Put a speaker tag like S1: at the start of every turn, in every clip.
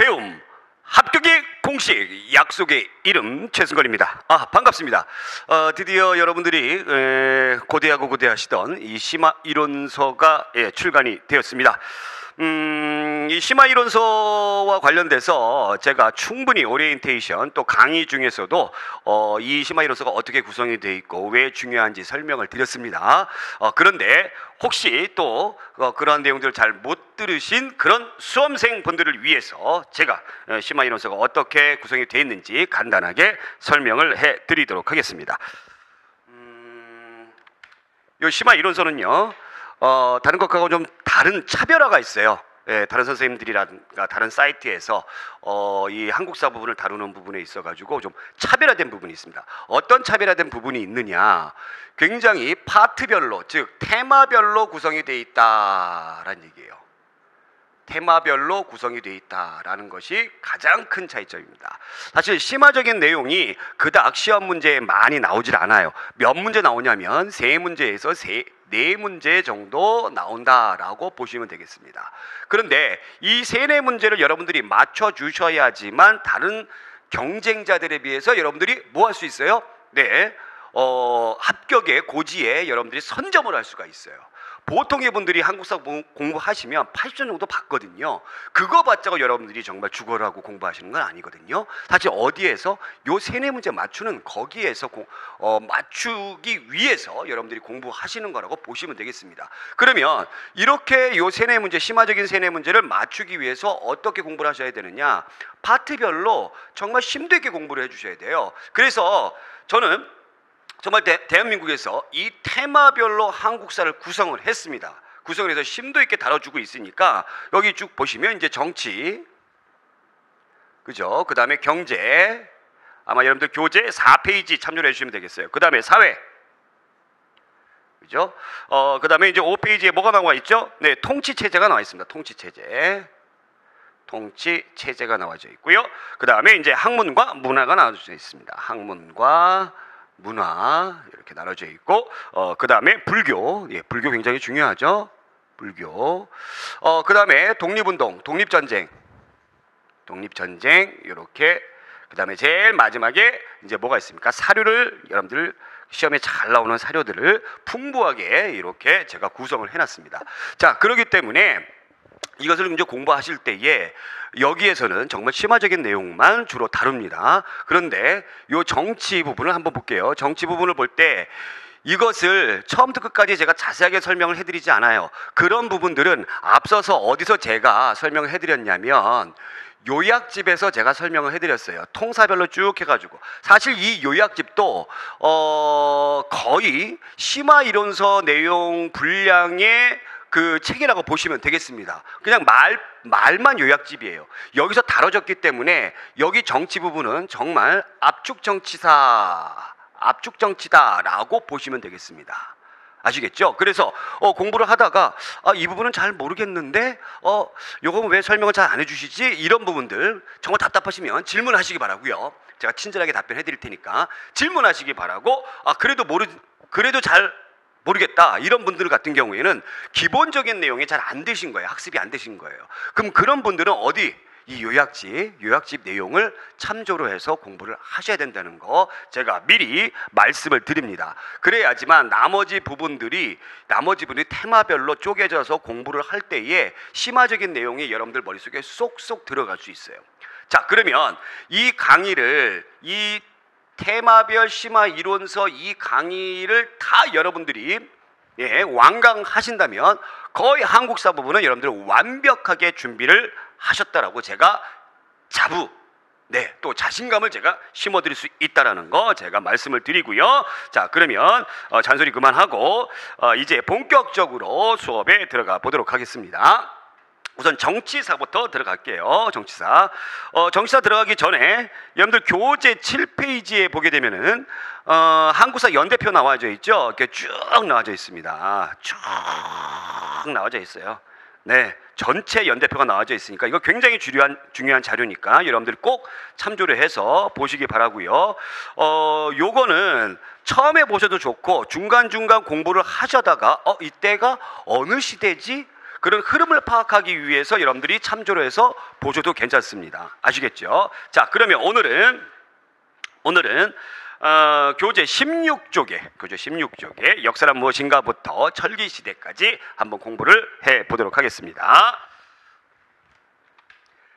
S1: 배움 합격의 공식 약속의 이름 최승권입니다. 아 반갑습니다. 어, 드디어 여러분들이 에, 고대하고 고대하시던 이 심화 이론서가 예, 출간이 되었습니다. 음, 이 심화 이론서와 관련돼서 제가 충분히 오리엔테이션 또 강의 중에서도 어, 이 심화 이론서가 어떻게 구성이 되어 있고 왜 중요한지 설명을 드렸습니다. 어, 그런데 혹시 또 어, 그러한 내용들을 잘 못 들으신 그런 수험생 분들을 위해서 제가 어, 심화 이론서가 어떻게 구성이 되어 있는지 간단하게 설명을 해 드리도록 하겠습니다. 음, 요 심화 이론서는요. 어, 다른 것하고 좀 다른 차별화가 있어요. 예, 다른 선생님들이라든가 다른 사이트에서 어, 이 한국사 부분을 다루는 부분에 있어 가지고 좀 차별화된 부분이 있습니다. 어떤 차별화된 부분이 있느냐? 굉장히 파트별로 즉 테마별로 구성이 돼 있다라는 얘기예요. 테마별로 구성이 되어 있다라는 것이 가장 큰 차이점입니다. 사실 심화적인 내용이 그닥 시험 문제에 많이 나오질 않아요. 몇 문제 나오냐면 세 문제에서 세, 네 문제 정도 나온다라고 보시면 되겠습니다. 그런데 이 세네 문제를 여러분들이 맞춰 주셔야지만 다른 경쟁자들에 비해서 여러분들이 뭐 할 수 있어요? 네. 어, 합격의 고지에 여러분들이 선점을 할 수가 있어요. 보통의 분들이 한국사 공부하시면 80점 정도 받거든요. 그거 받자고 여러분들이 정말 죽어라고 공부하시는 건 아니거든요. 사실 어디에서 요 세네 문제 맞추는 거기에서 고, 어, 맞추기 위해서 여러분들이 공부하시는 거라고 보시면 되겠습니다. 그러면 이렇게 요 세네 문제 심화적인 세네 문제를 맞추기 위해서 어떻게 공부를 하셔야 되느냐? 파트별로 정말 심도 있게 공부를 해주셔야 돼요. 그래서 저는 정말 대, 한민국에서 이 테마별로 한국사를 구성을 했습니다. 구성을 해서 심도 있게 다뤄주고 있으니까 여기 쭉 보시면 이제 정치, 그죠? 그 다음에 경제, 아마 여러분들 교재 4페이지 참조를 해주시면 되겠어요. 그 다음에 사회, 그죠? 어, 그 다음에 이제 5페이지에 뭐가 나와 있죠? 네, 통치 체제가 나와 있습니다. 통치 체제. 통치 체제가 나와져 있고요. 그 다음에 이제 학문과 문화가 나와져 있습니다. 학문과 문화 이렇게 나눠져 있고 어, 그 다음에 불교. 예, 불교 굉장히 중요하죠. 불교. 어, 그 다음에 독립운동 독립전쟁. 독립전쟁 이렇게. 그 다음에 제일 마지막에 이제 뭐가 있습니까? 사료를 여러분들 시험에 잘 나오는 사료들을 풍부하게 이렇게 제가 구성을 해놨습니다. 자 그렇기 때문에 이것을 이제 공부하실 때에 여기에서는 정말 심화적인 내용만 주로 다룹니다. 그런데 이 정치 부분을 한번 볼게요. 정치 부분을 볼 때 이것을 처음부터 끝까지 제가 자세하게 설명을 해드리지 않아요. 그런 부분들은 앞서서 어디서 제가 설명을 해드렸냐면 요약집에서 제가 설명을 해드렸어요. 통사별로 쭉 해가지고 사실 이 요약집도 어 거의 심화 이론서 내용 분량의 그 책이라고 보시면 되겠습니다. 그냥 말 말만 요약집이에요. 여기서 다뤄졌기 때문에 여기 정치 부분은 정말 압축 정치사 압축 정치다라고 보시면 되겠습니다. 아시겠죠? 그래서 어, 공부를 하다가 아, 이 부분은 잘 모르겠는데 어, 요거 왜 설명을 잘 안 해주시지? 이런 부분들 정말 답답하시면 질문하시기 바라고요. 제가 친절하게 답변해 드릴 테니까 질문하시기 바라고 아 그래도 모르 그래도 잘 모르겠다. 이런 분들 같은 경우에는 기본적인 내용이 잘 안 되신 거예요. 학습이 안 되신 거예요. 그럼 그런 분들은 어디? 이 요약집 요약집 내용을 참조로 해서 공부를 하셔야 된다는 거 제가 미리 말씀을 드립니다. 그래야지만 나머지 부분들이 나머지 분들이 테마별로 쪼개져서 공부를 할 때에 심화적인 내용이 여러분들 머릿속에 쏙쏙 들어갈 수 있어요. 자 그러면 이 강의를 이 테마별 심화 이론서 이 강의를 다 여러분들이 예, 완강하신다면 거의 한국사 부분은 여러분들 완벽하게 준비를 하셨다라고 제가 자부 네, 또 자신감을 제가 심어드릴 수 있다라는 거 제가 말씀을 드리고요. 자, 그러면 어, 잔소리 그만하고 어, 이제 본격적으로 수업에 들어가 보도록 하겠습니다. 우선 정치사부터 들어갈게요. 정치사. 어, 정치사 들어가기 전에 여러분들 교재 7페이지에 보게 되면은 어, 한국사 연대표 나와져 있죠. 이렇게 쭉 나와져 있습니다. 쭉 나와져 있어요. 네, 전체 연대표가 나와져 있으니까 이거 굉장히 중요한 중요한 자료니까 여러분들 꼭 참조를 해서 보시기 바라고요. 어, 요거는 처음에 보셔도 좋고 중간 중간 공부를 하셔다가 어 이때가 어느 시대지? 그런 흐름을 파악하기 위해서 여러분들이 참조를 해서 보셔도 괜찮습니다. 아시겠죠? 자, 그러면 오늘은 오늘은 어, 교재 16쪽에 교재 16쪽에 역사란 무엇인가부터 철기 시대까지 한번 공부를 해 보도록 하겠습니다.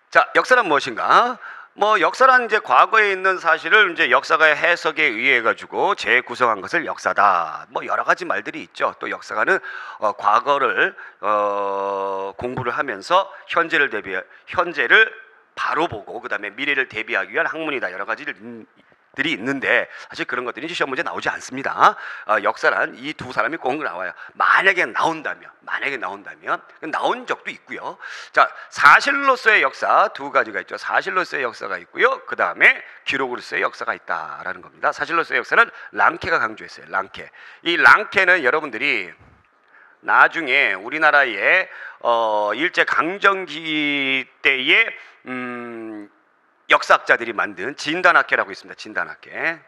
S1: 자, 역사란 무엇인가? 뭐 역사란 이제 과거에 있는 사실을 이제 역사가의 해석에 의해 가지고 재구성한 것을 역사다. 뭐 여러 가지 말들이 있죠. 또 역사가는 어, 과거를 어, 공부를 하면서 현재를 대비 현재를 바로 보고 그다음에 미래를 대비하기 위한 학문이다. 여러 가지를 들이 있는데 사실 그런 것들이 시험 문제 나오지 않습니다. 어, 역사란 이 두 사람이 꼭 나와요. 만약에 나온다면, 만약에 나온다면 나온 적도 있고요. 자 사실로서의 역사 두 가지가 있죠. 사실로서의 역사가 있고요. 그 다음에 기록으로서의 역사가 있다라는 겁니다. 사실로서의 역사는 랑케가 강조했어요. 랑케. 이 랑케는 여러분들이 나중에 우리나라의 어, 일제 강점기 때의 음, 역사학자들이 만든 진단학계라고 있습니다. 진단학계.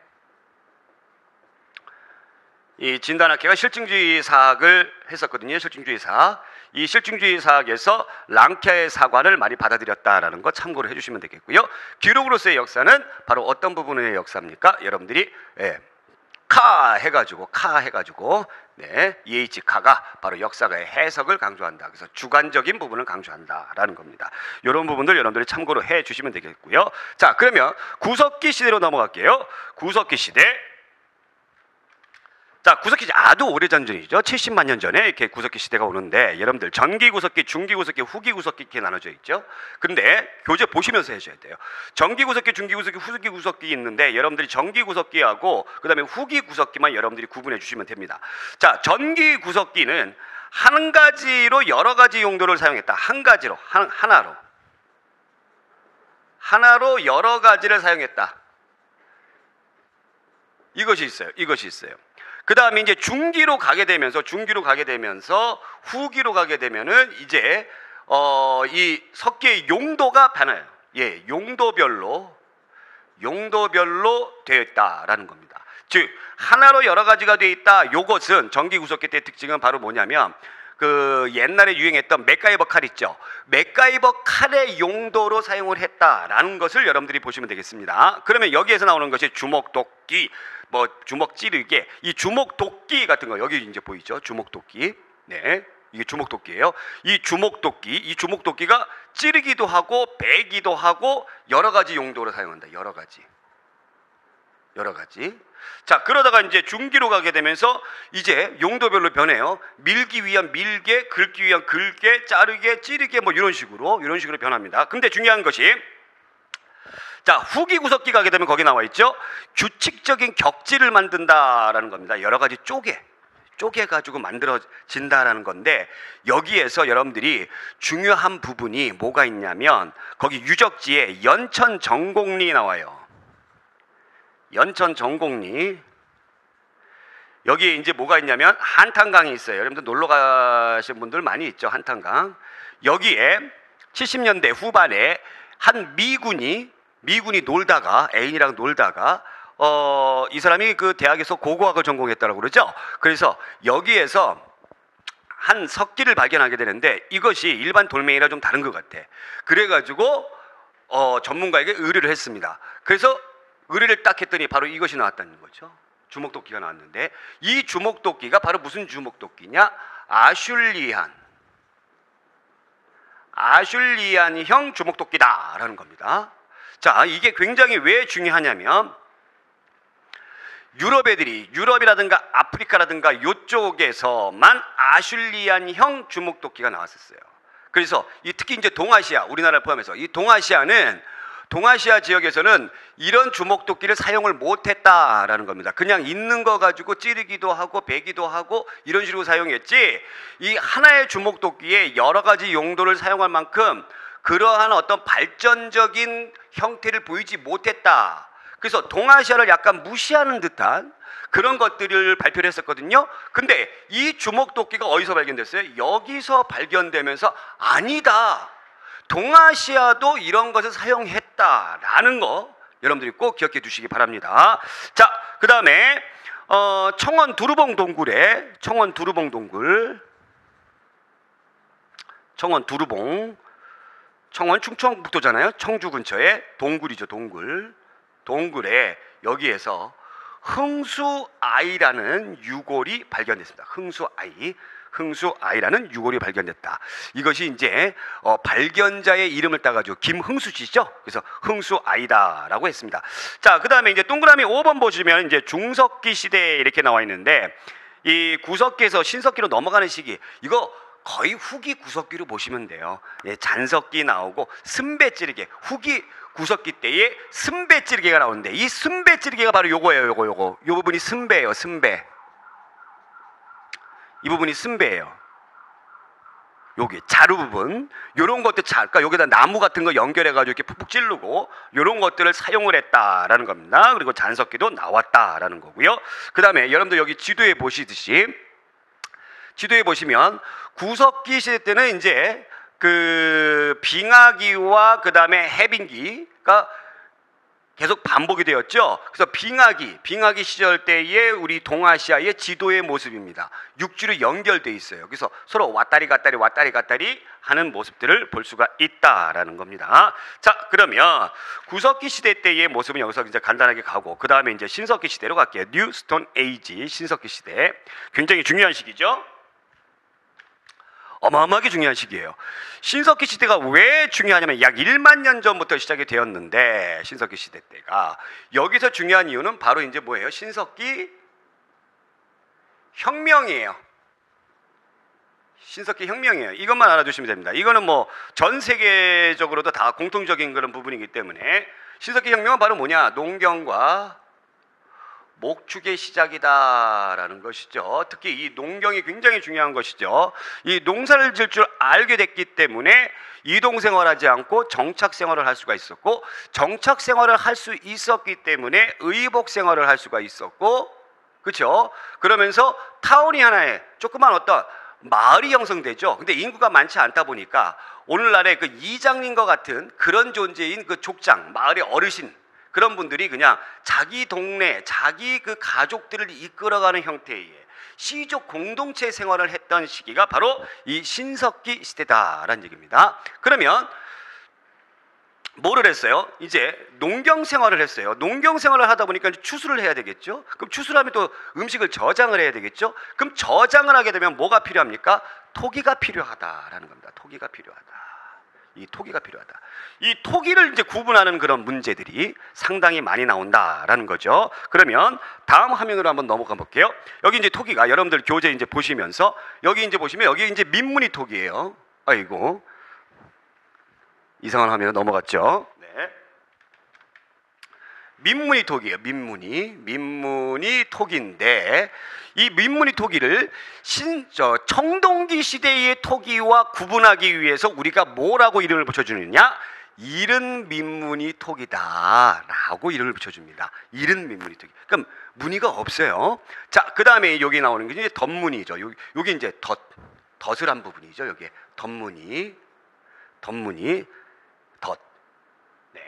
S1: 이 진단학계가 실증주의 사학을 했었거든요. 실증주의 사학. 이 실증주의 사학에서 랑케의 사관을 많이 받아들였다라는 거 참고를 해주시면 되겠고요. 기록으로서의 역사는 바로 어떤 부분의 역사입니까? 여러분들이 예, 카 해가지고 카 해가지고 네, EH 카가 바로 역사가의 해석을 강조한다. 그래서 주관적인 부분을 강조한다라는 겁니다. 이런 부분들 여러분들이 참고로 해 주시면 되겠고요. 자, 그러면 구석기 시대로 넘어갈게요. 구석기 시대 자, 구석기 아주 오래전 전이죠. 70만 년 전에 이렇게 구석기 시대가 오는데 여러분들 전기 구석기, 중기 구석기, 후기 구석기 이렇게 나눠져 있죠. 근데 교재 보시면서 해줘야 돼요. 전기 구석기, 중기 구석기, 후기 구석기 있는데 여러분들이 전기 구석기하고 그다음에 후기 구석기만 여러분들이 구분해 주시면 됩니다. 자, 전기 구석기는 한 가지로 여러 가지 용도를 사용했다. 한 가지로 한, 하나로 하나로 여러 가지를 사용했다. 이것이 있어요. 이것이 있어요. 그 다음에 이제 중기로 가게 되면서 중기로 가게 되면서 후기로 가게 되면은 이제 어, 이 석기의 용도가 변해요. 예, 용도별로 용도별로 되어 있다라는 겁니다. 즉 하나로 여러 가지가 되어 있다. 요것은 전기 구석기 때 특징은 바로 뭐냐면 그 옛날에 유행했던 맥가이버 칼 있죠. 맥가이버 칼의 용도로 사용을 했다라는 것을 여러분들이 보시면 되겠습니다. 그러면 여기에서 나오는 것이 주먹 도끼, 뭐 주먹 찌르게 이 주먹 도끼 같은 거 여기 이제 보이죠? 주먹 도끼. 네. 이게 주먹 도끼예요. 이 주먹 도끼, 이 주먹 도끼가 찌르기도 하고 베기도 하고 여러 가지 용도로 사용한다. 여러 가지. 여러 가지. 자, 그러다가 이제 중기로 가게 되면서 이제 용도별로 변해요. 밀기 위한 밀게, 긁기 위한 긁게, 자르게, 찌르게 뭐 이런 식으로 이런 식으로 변합니다. 근데 중요한 것이 자, 후기 구석기 가게 되면 거기 나와 있죠. 규칙적인 격지를 만든다라는 겁니다. 여러 가지 쪼개 쪼개 가지고 만들어진다라는 건데 여기에서 여러분들이 중요한 부분이 뭐가 있냐면 거기 유적지에 연천 정곡리 나와요. 연천 정곡리 여기에 이제 뭐가 있냐면 한탄강이 있어요. 여러분들 놀러 가신 분들 많이 있죠. 한탄강. 여기에 70년대 후반에 한 미군이 미군이 놀다가 애인이랑 놀다가 어, 이 사람이 그 대학에서 고고학을 전공했다고 그러죠. 그래서 여기에서 한 석기를 발견하게 되는데 이것이 일반 돌멩이랑 좀 다른 것 같아. 그래가지고 어, 전문가에게 의뢰를 했습니다. 그래서 의뢰를 딱 했더니 바로 이것이 나왔다는 거죠. 주먹도끼가 나왔는데 이 주먹도끼가 바로 무슨 주먹도끼냐? 아슐리안. 아슐리안형 주먹도끼다라는 겁니다. 자, 이게 굉장히 왜 중요하냐면 유럽 애들이 유럽이라든가 아프리카라든가 이쪽에서만 아슐리안형 주목도끼가 나왔었어요. 그래서 이 특히 이제 동아시아, 우리나라를 포함해서 이 동아시아는 동아시아 지역에서는 이런 주먹도끼를 사용을 못했다라는 겁니다. 그냥 있는 거 가지고 찌르기도 하고 베기도 하고 이런 식으로 사용했지 이 하나의 주먹도끼에 여러 가지 용도를 사용할 만큼 그러한 어떤 발전적인 형태를 보이지 못했다. 그래서 동아시아를 약간 무시하는 듯한 그런 것들을 발표를 했었거든요. 근데 이 주먹도끼가 어디서 발견됐어요? 여기서 발견되면서 아니다. 동아시아도 이런 것을 사용했다라는 거 여러분들이 꼭 기억해 두시기 바랍니다. 자, 그 다음에 어, 청원 두루봉 동굴에 청원 두루봉 동굴 청원 두루봉, 청원 충청북도잖아요. 청주 근처에 동굴이죠, 동굴. 동굴에 여기에서 흥수 아이라는 유골이 발견됐습니다. 흥수 아이. 흥수 아이라는 유골이 발견됐다. 이것이 이제 어, 발견자의 이름을 따가지고 김흥수 씨죠. 그래서 흥수 아이다라고 했습니다. 자, 그 다음에 이제 동그라미 5번 보시면 이제 중석기 시대 이렇게 나와 있는데 이 구석기에서 신석기로 넘어가는 시기 이거 거의 후기 구석기로 보시면 돼요. 예, 잔석기 나오고 승배 찌르기 후기 구석기 때에 승배 찌르기가 나오는데 이 승배 찌르기가 바로 요거예요. 요거 요거 요 부분이 승배예요. 승배 이 부분이 승배예요. 여기 자루 부분 요런 것들 자, 그러니까 여기다 나무 같은 거 연결해 가지고 이렇게 푹푹 찌르고 요런 것들을 사용을 했다라는 겁니다. 그리고 잔석기도 나왔다라는 거고요. 그다음에 여러분들 여기 지도에 보시듯이 지도에 보시면 구석기 시대 때는 이제 그 빙하기와 그 다음에 해빙기가 계속 반복이 되었죠. 그래서 빙하기, 빙하기 시절 때의 우리 동아시아의 지도의 모습입니다. 육지로 연결돼 있어요. 그래서 서로 왔다리 갔다리 왔다리 갔다리 하는 모습들을 볼 수가 있다라는 겁니다. 자, 그러면 구석기 시대 때의 모습은 여기서 이제 간단하게 가고 그 다음에 이제 신석기 시대로 갈게요. New Stone Age 신석기 시대 굉장히 중요한 시기죠. 어마어마하게 중요한 시기예요. 신석기 시대가 왜 중요하냐면 약 1만 년 전부터 시작이 되었는데 신석기 시대 때가 여기서 중요한 이유는 바로 이제 뭐예요? 신석기 혁명이에요. 신석기 혁명이에요. 이것만 알아두시면 됩니다. 이거는 뭐 전 세계적으로도 다 공통적인 그런 부분이기 때문에 신석기 혁명은 바로 뭐냐? 농경과 목축의 시작이다라는 것이죠. 특히 이 농경이 굉장히 중요한 것이죠. 이 농사를 질 줄 알게 됐기 때문에 이동 생활하지 않고 정착 생활을 할 수가 있었고 정착 생활을 할 수 있었기 때문에 의복 생활을 할 수가 있었고 그렇죠? 그러면서 타운이 하나의 조그만 어떤 마을이 형성되죠. 근데 인구가 많지 않다 보니까 오늘날의 그 이장님과 같은 그런 존재인 그 족장, 마을의 어르신 그런 분들이 그냥 자기 동네, 자기 그 가족들을 이끌어가는 형태의 시족 공동체 생활을 했던 시기가 바로 이 신석기 시대다라는 얘기입니다. 그러면 뭐를 했어요? 이제 농경 생활을 했어요. 농경 생활을 하다 보니까 추수를 해야 되겠죠. 그럼 추수를 하면 또 음식을 저장을 해야 되겠죠. 그럼 저장을 하게 되면 뭐가 필요합니까? 토기가 필요하다라는 겁니다. 토기가 필요하다. 이 토기가 필요하다. 이 토기를 이제 구분하는 그런 문제들이 상당히 많이 나온다라는 거죠. 그러면 다음 화면으로 한번 넘어가 볼게요. 여기 이제 토기가 여러분들 교재 이제 보시면서 여기 이제 보시면 여기 이제 민문이 토기예요. 아이고 이상한 화면으로 넘어갔죠. 네. 민문이 토기예요. 민문이 민문이 토기인데 이 민문이 토기를 신, 저, 청동기 시대의 토기와 구분하기 위해서 우리가 뭐라고 이름을 붙여주느냐? 이른 민문이 토기다라고 이름을 붙여줍니다. 이른 민문이 토기. 그럼 무늬가 없어요. 자, 그 다음에 여기 나오는 게 이제 덧무늬죠. 여기, 여기 이제 덧, 덧을 한 부분이죠. 여기 덧무늬, 덧무늬, 덧. 네.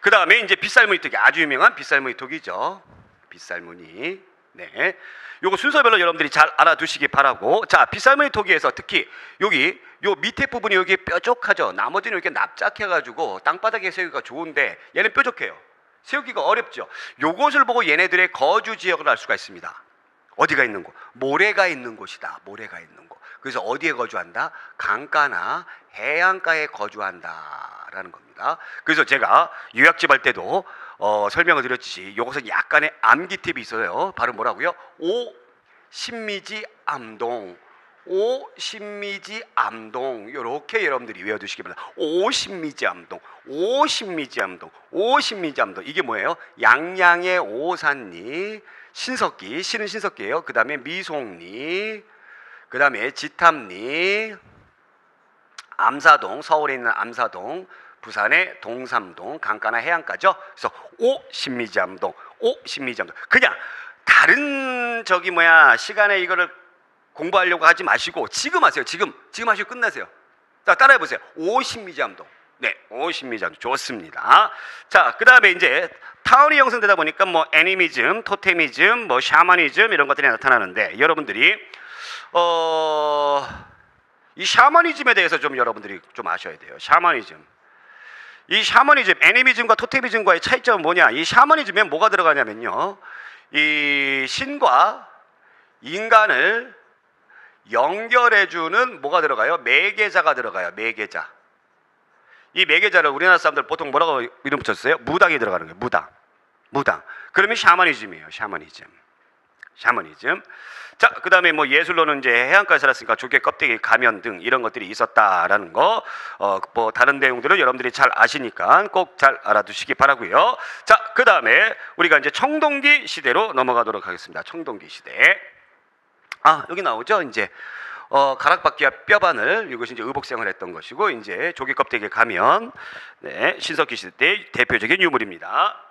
S1: 그 다음에 이제 빗살무늬 토기 아주 유명한 빗살무늬 토기죠. 빗살무늬. 네. 요거 순서별로 여러분들이 잘 알아두시기 바라고. 자, 빗살무늬 토기에서 특히 여기 요 밑에 부분이 여기 뾰족하죠. 나머지는 이렇게 납작해가지고 땅바닥에 세우기가 좋은데 얘는 뾰족해요. 세우기가 어렵죠. 요것을 보고 얘네들의 거주 지역을 알 수가 있습니다. 어디가 있는 곳? 모래가 있는 곳이다. 모래가 있는 곳. 그래서 어디에 거주한다? 강가나 해안가에 거주한다라는 겁니다. 그래서 제가 유약집 할 때도 어, 설명을 드렸듯이 이것은 약간의 암기 팁이 있어요. 바로 뭐라고요? 오 신미지 암동. 오 신미지 암동 이렇게 여러분들이 외워두시기 바랍니다. 오 신미지 암동, 오 신미지 암동, 오 신미지 암동 이게 뭐예요? 양양의 오산리, 신석기, 신은 신석기예요. 그 다음에 미송리, 그 다음에 지탐리, 암사동, 서울에 있는 암사동, 부산의 동삼동, 강가나 해안가죠. 그래서 오 신미지암동, 오 신미지암동. 그냥 다른 저기 뭐야 시간에 이거를 공부하려고 하지 마시고 지금 하세요. 지금 지금 하시고 끝나세요. 자 따라해 보세요. 오 신미지암동. 네, 오 신미지암동 좋습니다. 자 그다음에 이제 타운이 형성되다 보니까 뭐 애니미즘, 토테미즘, 뭐 샤머니즘 이런 것들이 나타나는데 여러분들이 어 이 샤머니즘에 대해서 좀 여러분들이 좀 아셔야 돼요. 샤머니즘. 이 샤머니즘, 애니미즘과 토테미즘과의 차이점은 뭐냐? 이 샤머니즘에 뭐가 들어가냐면요. 이 신과 인간을 연결해주는 뭐가 들어가요? 매개자가 들어가요. 매개자. 이 매개자를 우리나라 사람들 보통 뭐라고 이름 붙였어요? 무당이 들어가는 거예요. 무당. 무당. 그러면 샤머니즘이에요. 샤머니즘. 샤머니즘. 자, 그 다음에 뭐 예술로는 이제 해안가에 살았으니까 조개 껍데기 가면 등 이런 것들이 있었다라는 거, 어, 뭐 다른 내용들은 여러분들이 잘 아시니까 꼭 잘 알아두시기 바라고요 자, 그 다음에 우리가 이제 청동기 시대로 넘어가도록 하겠습니다. 청동기 시대. 아, 여기 나오죠? 이제 어, 가락바퀴와 뼈바늘 이것이 이제 의복생을 했던 것이고 이제 조개 껍데기 가면 네, 신석기 시대 때 대표적인 유물입니다.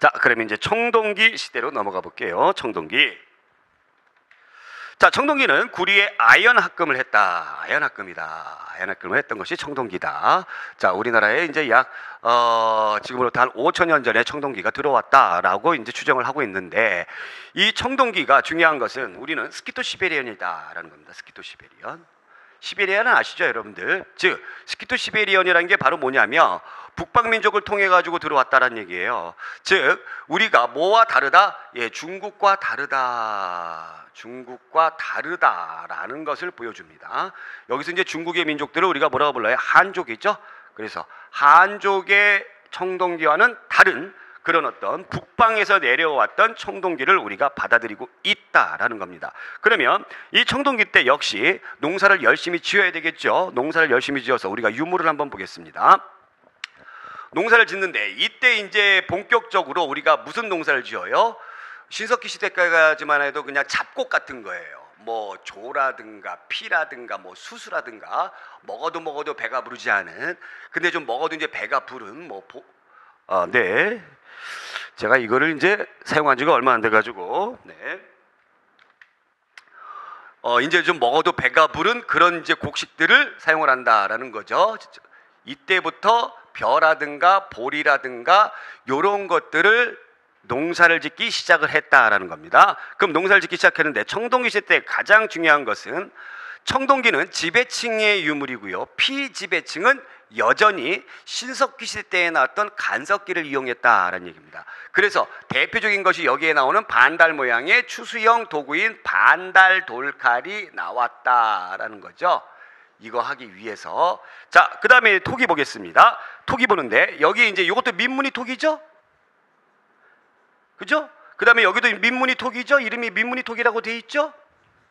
S1: 자, 그러면 이제 청동기 시대로 넘어가 볼게요. 청동기. 자, 청동기는 구리에 아연 합금을 했다. 아연 합금이다. 아연 합금을 했던 것이 청동기다. 자, 우리나라에 이제 약 어, 지금으로부터 한 5천 년 전에 청동기가 들어왔다라고 이제 추정을 하고 있는데 이 청동기가 중요한 것은 우리는 Scytho-Siberian이다라는 겁니다. Scytho-Siberian. 시베리아는 아시죠, 여러분들? 즉, Scytho-Siberian이라는 게 바로 뭐냐면 북방민족을 통해 가지고 들어왔다는 얘기예요. 즉 우리가 뭐와 다르다? 예, 중국과 다르다. 중국과 다르다라는 것을 보여줍니다. 여기서 이제 중국의 민족들을 우리가 뭐라고 불러요? 한족이죠. 그래서 한족의 청동기와는 다른 그런 어떤 북방에서 내려왔던 청동기를 우리가 받아들이고 있다라는 겁니다. 그러면 이 청동기 때 역시 농사를 열심히 지어야 되겠죠. 농사를 열심히 지어서 우리가 유물을 한번 보겠습니다. 농사를 짓는데 이때 이제 본격적으로 우리가 무슨 농사를 지어요? 신석기 시대까지만 해도 그냥 잡곡 같은 거예요. 뭐 조라든가 피라든가 뭐 수수라든가 먹어도 먹어도 배가 부르지 않은 근데 좀 먹어도 이제 배가 부른 뭐 보, 아, 네. 제가 이거를 이제 사용한 지가 얼마 안 돼 가지고 네. 어, 이제 좀 먹어도 배가 부른 그런 이제 곡식들을 사용을 한다라는 거죠. 이때부터 벼라든가 보리라든가 이런 것들을 농사를 짓기 시작을 했다라는 겁니다. 그럼 농사를 짓기 시작했는데 청동기 시대 때 가장 중요한 것은 청동기는 지배층의 유물이고요. 피지배층은 여전히 신석기 시대 때에 나왔던 간석기를 이용했다라는 얘기입니다. 그래서 대표적인 것이 여기에 나오는 반달 모양의 추수형 도구인 반달 돌칼이 나왔다라는 거죠. 이거 하기 위해서 자, 그다음에 토기 보겠습니다. 토기 보는데 여기 이제 이것도 민문이 토기죠? 그죠? 그다음에 여기도 민문이 토기죠? 이름이 민문이 토기라고 돼 있죠?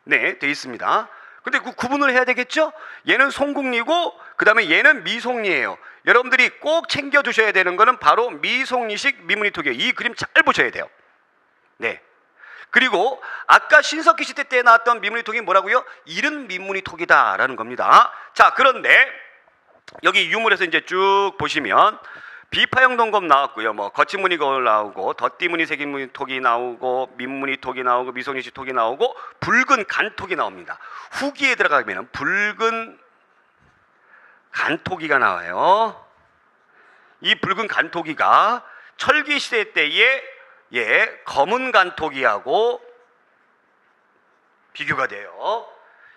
S1: 네, 돼 있습니다. 근데 그 구분을 해야 되겠죠? 얘는 송국리고 그다음에 얘는 미송리예요. 여러분들이 꼭 챙겨 두셔야 되는 거는 바로 미송리식 민문이 토기예요. 이 그림 잘 보셔야 돼요. 네. 그리고 아까 신석기 시대 때 나왔던 민문이톡이 뭐라고요? 이른 민문이톡이다라는 겁니다. 자, 그런데 여기 유물에서 이제 쭉 보시면 비파형 동검 나왔고요. 뭐 거친 무늬 거울 나오고 덧띠 무늬 새긴 무늬 톡이 나오고 민무늬 톡이 나오고 미소니시 톡이 나오고 붉은 간톡이 나옵니다. 후기에 들어가면 붉은 간토기가 나와요. 이 붉은 간토기가 철기 시대 때에 예, 검은 간토기하고 비교가 돼요.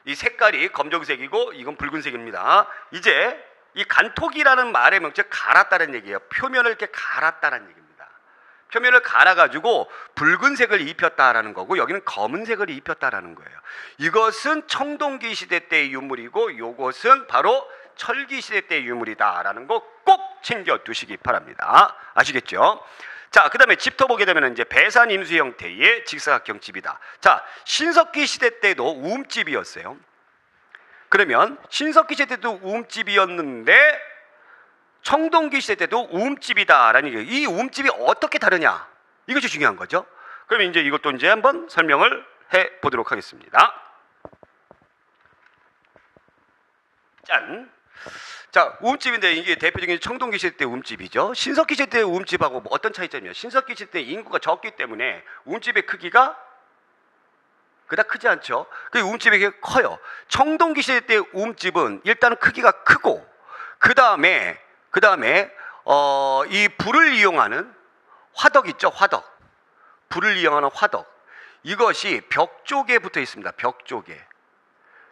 S1: 이 색깔이 검정색이고 이건 붉은색입니다. 이제 이 간토기라는 말의 명칭 갈았다는 얘기예요. 표면을 이렇게 갈았다는 얘기입니다. 표면을 갈아가지고 붉은색을 입혔다라는 거고 여기는 검은색을 입혔다라는 거예요. 이것은 청동기 시대 때의 유물이고 요것은 바로 철기 시대 때의 유물이다라는 거 꼭 챙겨 두시기 바랍니다. 아시겠죠? 자, 그 다음에 집터 보게 되면 이제 배산 임수 형태의 직사각형 집이다. 자, 신석기 시대 때도 우음집이었어요. 그러면 신석기 시대 때도 우음집이었는데 청동기 시대 때도 우음집이다라는 얘기예요. 이 우음집이 어떻게 다르냐? 이것이 중요한 거죠. 그러면 이제 이것도 이제 한번 설명을 해 보도록 하겠습니다. 짠. 자, 우음집인데 이게 대표적인 청동기 시대 때 우음집이죠. 신석기 시대 때 우음집하고 뭐 어떤 차이점이에요? 신석기 시대 때 인구가 적기 때문에 우음집의 크기가 그닥 크지 않죠. 그 우음집이 커요. 청동기 시대 때 우음집은 일단은 크기가 크고 그 다음에 그 다음에 어, 이 불을 이용하는 화덕 있죠, 화덕. 불을 이용하는 화덕. 이것이 벽 쪽에 붙어 있습니다. 벽 쪽에.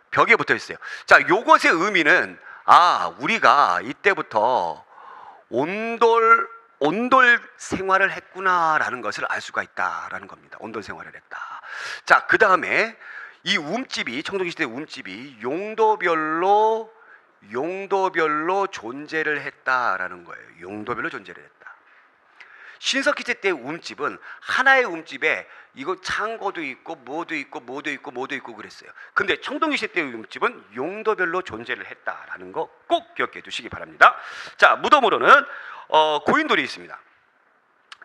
S1: 벽에 붙어 있어요. 자, 요것의 의미는 아, 우리가 이때부터 온돌 온돌 생활을 했구나라는 것을 알 수가 있다라는 겁니다. 온돌 생활을 했다. 자, 그 다음에 이 움집이 청동기 시대 움집이 용도별로 용도별로 존재를 했다라는 거예요. 용도별로 존재를 했다. 신석기 시대 때 움집은 하나의 움집에 이거 창고도 있고 뭐도 있고 뭐도 있고 뭐도 있고 그랬어요. 근데 청동기 시대 때 움집은 용도별로 존재를 했다라는 거 꼭 기억해 두시기 바랍니다. 자, 무덤으로는 어, 고인돌이 있습니다.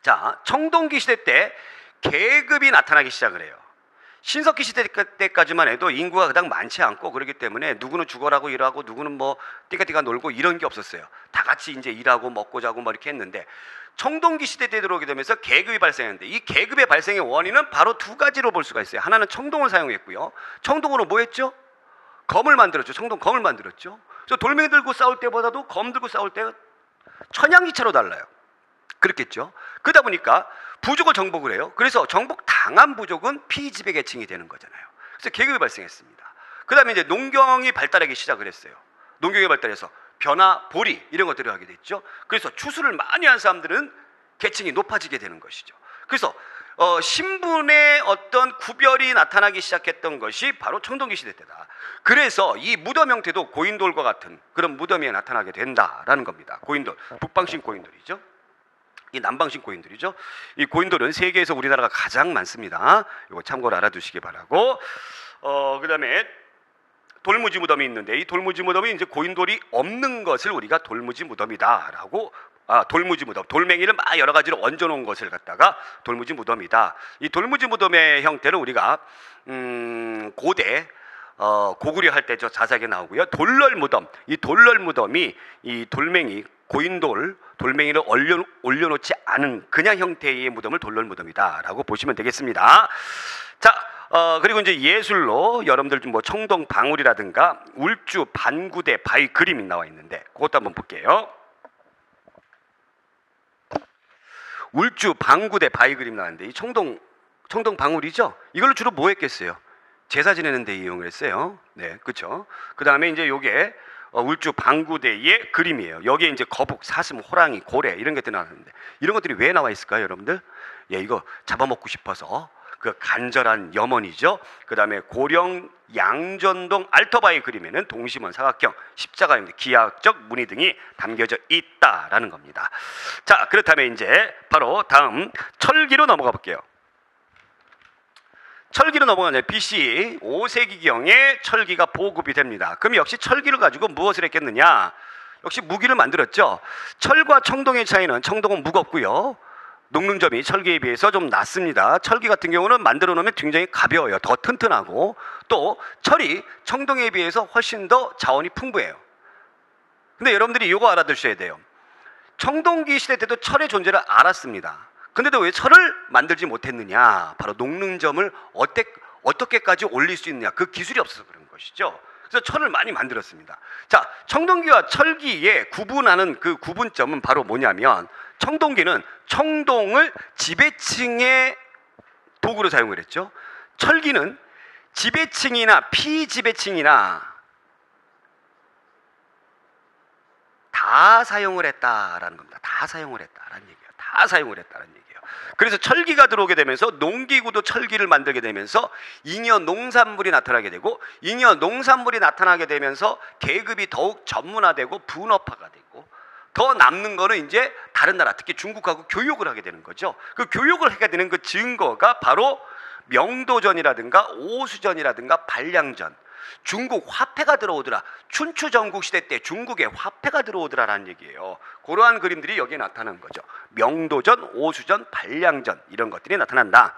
S1: 자, 청동기 시대 때 계급이 나타나기 시작을 해요. 신석기 시대 때까지만 해도 인구가 그닥 많지 않고 그렇기 때문에 누구는 죽어라고 일하고 누구는 뭐 띠까띠까 놀고 이런 게 없었어요. 다 같이 이제 일하고 먹고 자고 뭐 이렇게 했는데 청동기 시대 때 들어오게 되면서 계급이 발생했는데 이 계급의 발생의 원인은 바로 두 가지로 볼 수가 있어요. 하나는 청동을 사용했고요. 청동으로 뭐 했죠? 검을 만들었죠. 청동 검을 만들었죠. 그래서 돌멩이 들고 싸울 때보다도 검 들고 싸울 때 천양지차로 달라요. 그렇겠죠. 그러다 보니까 부족을 정복을 해요. 그래서 정복 당한 부족은 피지배 계층이 되는 거잖아요. 그래서 계급이 발생했습니다. 그다음에 이제 농경이 발달하기 시작을 했어요. 농경이 발달해서 변화, 보리 이런 것들을 하게 됐죠. 그래서 추수를 많이 한 사람들은 계층이 높아지게 되는 것이죠. 그래서 어, 신분의 어떤 구별이 나타나기 시작했던 것이 바로 청동기 시대 때다. 그래서 이 무덤 형태도 고인돌과 같은 그런 무덤이 나타나게 된다라는 겁니다. 고인돌, 북방신 고인돌이죠. 이 남방신 고인돌이죠. 이 고인돌은 세계에서 우리나라가 가장 많습니다. 이거 참고로 알아두시기 바라고. 어, 그다음에 돌무지 무덤이 있는데 이 돌무지 무덤이 이제 고인돌이 없는 것을 우리가 돌무지 무덤이다라고 아, 돌무지 무덤, 돌멩이를 막 여러 가지로 얹어 놓은 것을 갖다가 돌무지 무덤이다. 이 돌무지 무덤의 형태는 우리가 음, 고대 어, 고구려 할 때 저 자세하게 나오고요. 돌널 무덤, 이 돌널 무덤이 이 돌멩이 고인돌 돌멩이를 올려, 올려놓지 않은 그냥 형태의 무덤을 돌널 무덤이다라고 보시면 되겠습니다. 자, 어, 그리고 이제 예술로 여러분들 좀뭐 청동 방울이라든가 울주 반구대 바위 그림이 나와 있는데 그것도 한번 볼게요. 울주 방구대 바위 그림 나왔는데 이 청동 청동 방울이죠. 이걸로 주로 뭐 했겠어요? 제사 지내는 데 이용을 했어요. 네, 그렇죠. 그 다음에 이제 요게 어, 울주 방구대의 그림이에요. 여기에 이제 거북, 사슴, 호랑이, 고래 이런 것들이 나왔는데 이런 것들이 왜 나와 있을까요, 여러분들? 예, 이거 잡아먹고 싶어서 그 간절한 염원이죠. 그 다음에 고령 양전동 알터바의 그림에는 동심원 사각형 십자가입니다. 기하학적 무늬 등이 담겨져 있다라는 겁니다. 자, 그렇다면 이제 바로 다음 철기로 넘어가 볼게요. 철기로 넘어가는 BC 5세기경에 철기가 보급이 됩니다. 그럼 역시 철기를 가지고 무엇을 했겠느냐? 역시 무기를 만들었죠. 철과 청동의 차이는 청동은 무겁고요. 녹능점이 철기에 비해서 좀 낮습니다. 철기 같은 경우는 만들어 놓으면 굉장히 가벼워요. 더 튼튼하고 또 철이 청동에 비해서 훨씬 더 자원이 풍부해요. 근데 여러분들이 이거 알아두셔야 돼요. 청동기 시대 때도 철의 존재를 알았습니다. 근데도 왜 철을 만들지 못했느냐? 바로 녹능점을 어때, 어떻게까지 올릴 수 있느냐? 그 기술이 없어서 그런 것이죠. 그래서 철을 많이 만들었습니다. 자, 청동기와 철기의 구분하는 그 구분점은 바로 뭐냐면 청동기는 청동을 지배층의 도구로 사용을 했죠. 철기는 지배층이나 피지배층이나 다 사용을 했다라는 겁니다. 다 사용을 했다라는 얘기예요. 다 사용을 했다는 얘기예요. 그래서 철기가 들어오게 되면서 농기구도 철기를 만들게 되면서 잉여 농산물이 나타나게 되고 잉여 농산물이 나타나게 되면서 계급이 더욱 전문화되고 분업화가 되고 더 남는 거는 이제 다른 나라 특히 중국하고 교육을 하게 되는 거죠. 그 교육을 하게 되는 그 증거가 바로 명도전이라든가 오수전이라든가 발량전 중국 화폐가 들어오더라. 춘추 전국 시대 때 중국에 화폐가 들어오더라라는 얘기예요. 그러한 그림들이 여기에 나타난 거죠. 명도전, 오수전, 발량전 이런 것들이 나타난다.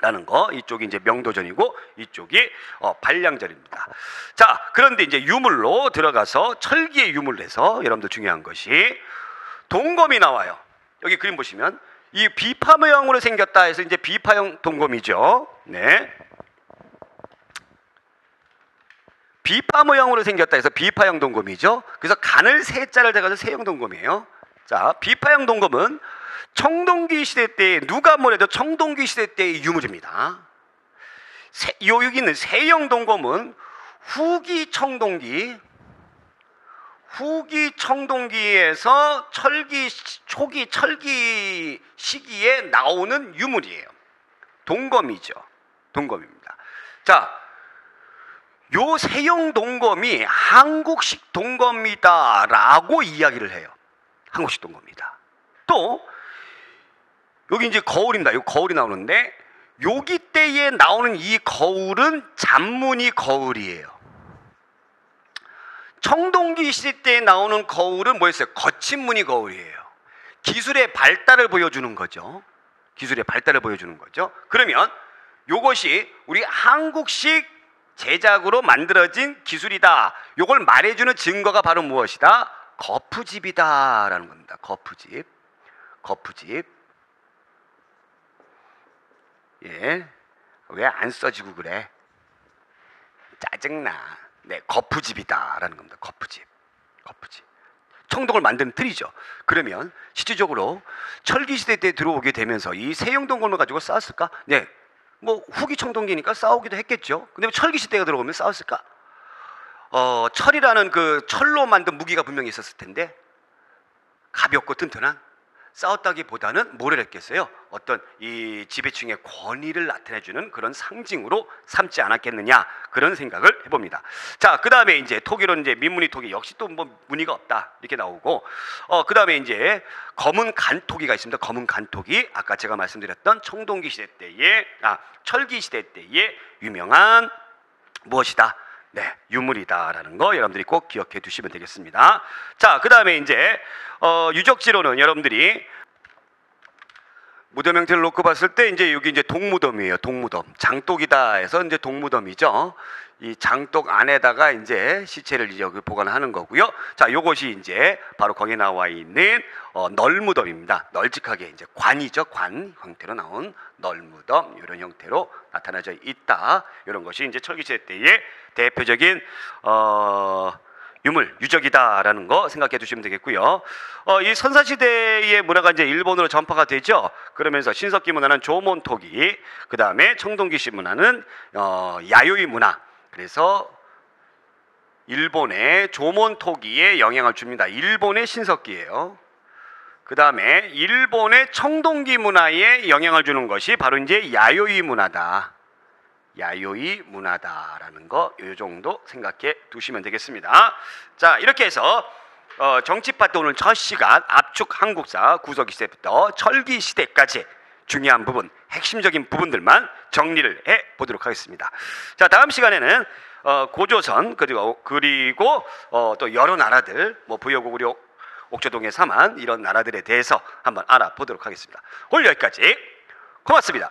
S1: 라는 거 이쪽이 이제 명도전이고 이쪽이 어, 발량전입니다. 자 그런데 이제 유물로 들어가서 철기의 유물로 해서 여러분들 중요한 것이 동검이 나와요. 여기 그림 보시면 이 비파 모양으로 생겼다 해서 이제 비파형 동검이죠. 네. 비파 모양으로 생겼다 해서 비파형 동검이죠. 그래서 간을 세 자를 대가서 세형 동검이에요. 자, 비파형 동검은 청동기 시대 때 누가 뭐래도 청동기 시대 때의 유물입니다. 세, 여기 있는 세형 동검은 후기 청동기 후기 청동기에서 철기 시- 초기 철기 시기에 나오는 유물이에요. 동검이죠. 동검입니다. 자, 요 세용 동검이 한국식 동검이다라고 이야기를 해요. 한국식 동검이다. 또 여기 이제 거울입니다. 요 거울이 나오는데 여기 때에 나오는 이 거울은 잔무늬 거울이에요. 청동기 시대 때 나오는 거울은 뭐였어요? 거친 무늬 거울이에요. 기술의 발달을 보여주는 거죠. 기술의 발달을 보여주는 거죠. 그러면 요것이 우리 한국식 제작으로 만들어진 기술이다. 요걸 말해주는 증거가 바로 무엇이다? 거푸집이다라는 겁니다. 거푸집. 거푸집. 예. 왜 안 써지고 그래? 짜증나. 네, 거푸집이다라는 겁니다. 거푸집. 거푸집. 청동을 만드는 틀이죠. 그러면 실질적으로 철기 시대 때 들어오게 되면서 이 세용동검을 가지고 싸웠을까? 네. 뭐 후기 청동기니까 싸우기도 했겠죠. 근데 철기 시대가 들어오면 싸웠을까? 어, 철이라는 그 철로 만든 무기가 분명히 있었을 텐데 가볍고 튼튼한 싸웠다기보다는 뭐를 했겠어요? 어떤 이 지배층의 권위를 나타내주는 그런 상징으로 삼지 않았겠느냐 그런 생각을 해봅니다. 자, 그 다음에 이제 토기로 이제 민무늬 토기 역시 또 뭐 무늬가 없다 이렇게 나오고, 어, 그 다음에 이제 검은 간토기가 있습니다. 검은 간토기 아까 제가 말씀드렸던 청동기 시대 때의 아 철기 시대 때의 유명한 무엇이다? 네, 유물이다라는 거 여러분들이 꼭 기억해 두시면 되겠습니다. 자, 그 다음에 이제 어, 유적지로는 여러분들이 무덤 형태를 놓고 봤을 때 이제 여기 이제 동무덤이에요. 동무덤. 장독이다 해서 이제 동무덤이죠. 이 장독 안에다가 이제 시체를 이제 여기 보관하는 거고요. 자, 요것이 이제 바로 거기에 나와 있는 어, 널무덤입니다. 널찍하게 이제 관이죠. 관 형태로 나온 널무덤 이런 형태로 나타나져 있다. 이런 것이 이제 철기시대 때의 대표적인 어, 유물, 유적이다라는 거 생각해 두시면 되겠고요. 어, 이 선사시대의 문화가 이제 일본으로 전파가 되죠. 그러면서 신석기 문화는 조몬토기, 그 다음에 청동기시 문화는 어, 야요이 문화. 그래서 일본의 조몬토기에 영향을 줍니다. 일본의 신석기예요. 그 다음에 일본의 청동기 문화에 영향을 주는 것이 바로 이제 야요이 문화다. 야요이 문화다라는 거 요 정도 생각해 두시면 되겠습니다. 자 이렇게 해서 어, 정치 파트 오늘 첫 시간 압축 한국사 구석기 시대부터 철기 시대까지 중요한 부분, 핵심적인 부분들만 정리를 해 보도록 하겠습니다. 자 다음 시간에는 어, 고조선 그리고 그리고 어, 또 여러 나라들 뭐 부여국 우리 옥- 옥조동의 사만 이런 나라들에 대해서 한번 알아보도록 하겠습니다. 오늘 여기까지 고맙습니다.